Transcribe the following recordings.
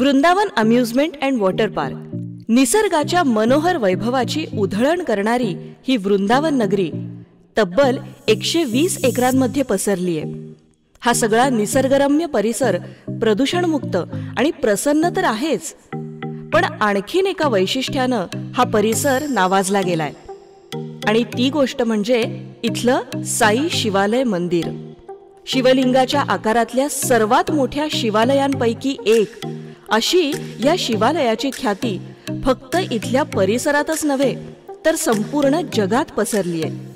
Vrindavan amusement and water park. निसर्गाच्या मनोहर वैभवाची उधळण करणारी ही वृंदावन नगरी तब्बल एकशे वीस एकरांमध्ये पसरली आहे. हा सगळा निसर्गरम्य परिसर प्रदूषणमुक्त आणि प्रसन्न तर आहेच पण आणखीन एका वैशिष्ट्यानं हा परिसर नावाजला गेलाय. आणि ती गोष्ट म्हणजे इथलं साई शिवालय मंदिर. शिवलिंगाच्या आकारातल्या सर्वात मोठ्या शिवालयांपैकी एक अशी या शिवालयाची ख्याती फक्त इथल्या परिसरातच नव्हे तर संपूर्ण जगात पसरली आहे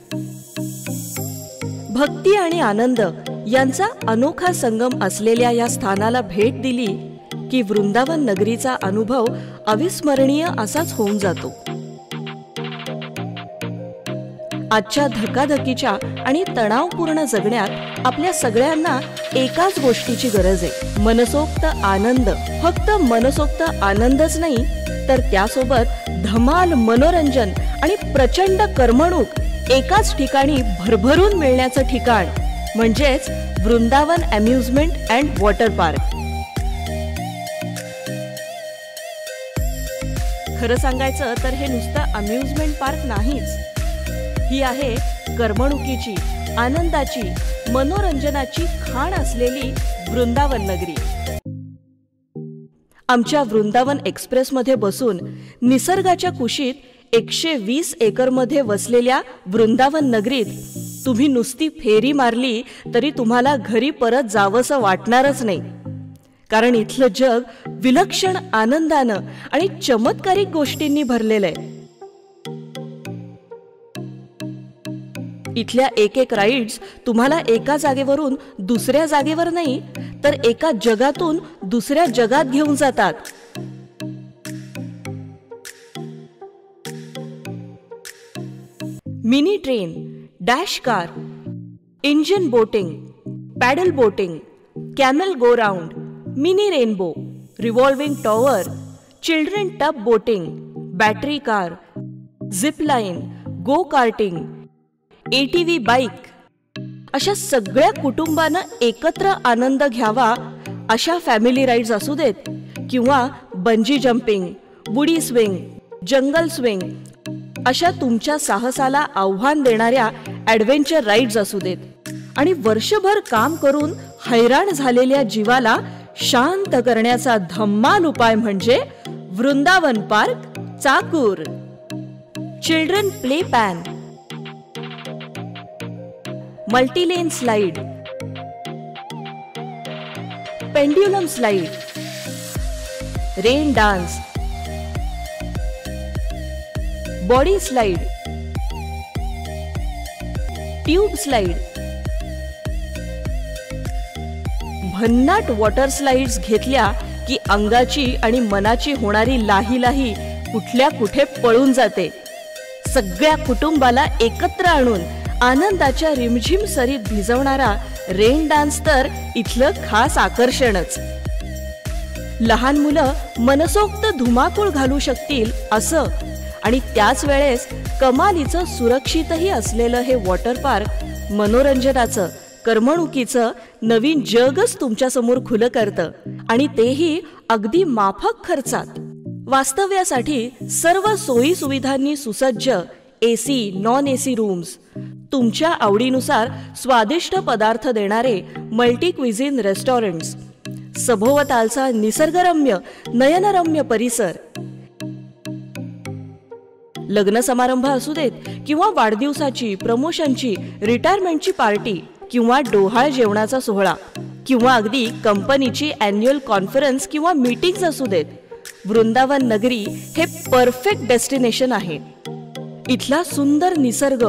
भक्ती आणि आनंद यांचा अनोखा संगम असलेल्या या स्थानाला भेट दिली की वृंदावन नगरीचा अनुभव अविस्मरणीय असाच होऊन जातो. आजच्या धकाधकीच्या आणि तणावपूर्ण जगण्यात आपल्या सगळ्यांना एकाच गोष्टीची गरज आहे. मनसोक्त आनंद. फक्त मनसोक्त आनंदच नाही तर त्यासोबत धमाल मनोरंजन आणि प्रचंड करमणूक एकाच ठिकाणी भरभरून मिळण्याचं ठिकाण म्हणजेच Vrindavan amusement and water park. खरं सांगायचं तर हे नुसतं अम्युजमेंट पार्क नाहीच. ही आहे करमणुकीची आनंदाची मनोरंजनाची खाण असलेली वृंदावन नगरी. आमच्या वृंदावन एक्सप्रेसमध्ये बसून निसर्गाच्या कुशीत एकशे वीस एकरमध्ये वसलेल्या वृंदावन नगरीत तुम्ही नुसती फेरी मारली तरी तुम्हाला घरी परत जावंसं वाटणारच नाही. कारण इथलं जग विलक्षण आनंदानं आणि चमत्कारिक गोष्टींनी भरलेलं आहे. इथल्या एक एक राईड्स तुम्हाला एका जागेवरून दुसऱ्या जागेवर नाही तर एका जगातून दुसऱ्या जगात घेऊन जातात. Mini train dash car engine boating paddle boating camel go round mini rainbow revolving tower children tub boating battery car zip line go karting ATV bike अशा सगळ्या कुटुंबानं एकत्र आनंद घ्यावा अशा फॅमिली राईड्स असू देत. किंवा बंजी जम्पिंग बुडी स्विंग जंगल स्विंग अशा तुमच्या साहसाला आव्हान देणाऱ्या ॲडव्हेंचर राईड्स असू देत. आणि वर्षभर काम करून हैराण झालेल्या जीवाला शांत करण्याचा धम्माल उपाय म्हणजे Vrindavan park Chakur. Children play pen multilane slide pendulum slide rain dance body slide tube slide भन्नाट वॉटर स्लाइड्स घेतल्या की अंगाची आणि मनाची होणारी लाही लाही कुठल्या कुठे पळून जाते. सगळ्या कुटुंबाला एकत्र आणून आनंदाच्या रिमझिम सरीत भिजवणारा रेन डान्स तर इथलं खास आकर्षणच. लहान मुलं मनसोक्त धुमाकूळ घालू शकतील असं. आणि त्याच वेळेस कमालीचं सुरक्षितही असलेलं हे वॉटर पार्क मनोरंजनाचं करमणुकीचं नवीन जगच तुमच्यासमोर खुलं करतं. आणि तेही अगदी माफक खर्चात. वास्तव्यासाठी सर्व सोयी सुविधांनी सुसज्ज एसी नॉन एसी रूम्स. तुमच्या आवडीनुसार स्वादिष्ट पदार्थ देणारे मल्टी क्विझिन रेस्टॉरंट्स. सभोवतालचा निसर्गरम्य नयनरम्य परिसर. लग्न समारंभ असू देत किंवा वाढदिवसाची प्रमोशनची रिटायरमेंटची पार्टी किंवा डोहाळ जेवणाचा सोहळा किंवा अगदी कंपनीची अॅन्युअल कॉन्फरन्स किंवा मीटिंग्स असू देत वृंदावन नगरी हे परफेक्ट डेस्टिनेशन आहे. इथला सुंदर निसर्ग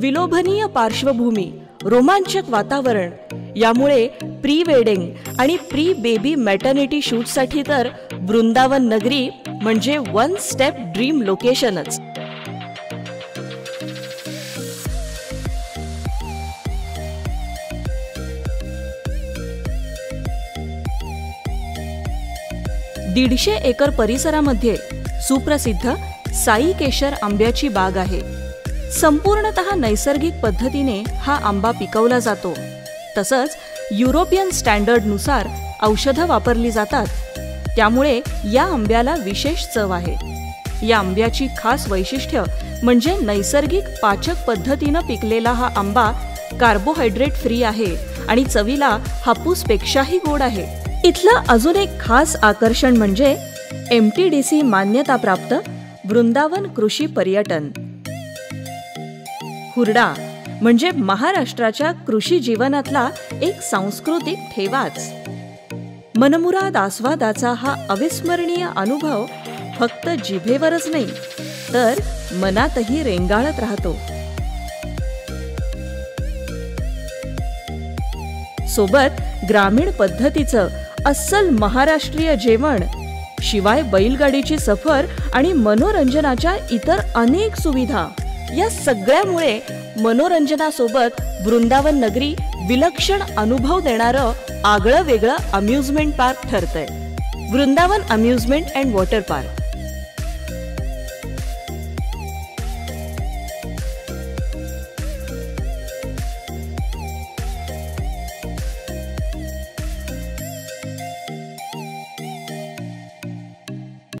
विलोभनीय पार्श्वभूमी रोमांचक वातावरण यामुळे प्री वेडिंग आणि प्री बेबी मॅटर्निटी शूटसाठी तर वृंदावन नगरी म्हणजे वन स्टेप ड्रीम लोकेशनच दीडशे एकर परिसरामध्ये सुप्रसिद्ध साई केशर आंब्याची बाग आहे. संपूर्णत नैसर्गिक पद्धतीने हा आंबा पिकवला जातो. तसंच युरोपियन स्टँडर्डनुसार औषधं वापरली जातात. त्यामुळे या आंब्याला विशेष चव आहे. या आंब्याची खास वैशिष्ट्य म्हणजे नैसर्गिक पाचक पद्धतीनं पिकलेला हा आंबा कार्बोहायड्रेट फ्री आहे आणि चवीला हापूसपेक्षाही गोड आहे. इथलं अजून एक खास आकर्षण म्हणजे एम टी डी सी मान्यताप्राप्त वृंदावन कृषी पर्यटन. हुरडा म्हणजे महाराष्ट्राच्या कृषी जीवनातला एक सांस्कृतिक ठेवाच. मनमुराद आस्वादाचा हा अविस्मरणीय अनुभव फक्त जिभेवरच नाही तर मनातही रेंगाळत राहतो. सोबत ग्रामीण पद्धतीचं अस्सल महाराष्ट्रीय जेवण शिवाय बैलगाडीची सफर आणि मनोरंजनाच्या इतर अनेक सुविधा. या सगळ्यामुळे मनोरंजनासोबत वृंदावन नगरी विलक्षण अनुभव देणारं आगळं वेगळं अम्युजमेंट पार्क ठरतंय. Vrindavan amusement and water park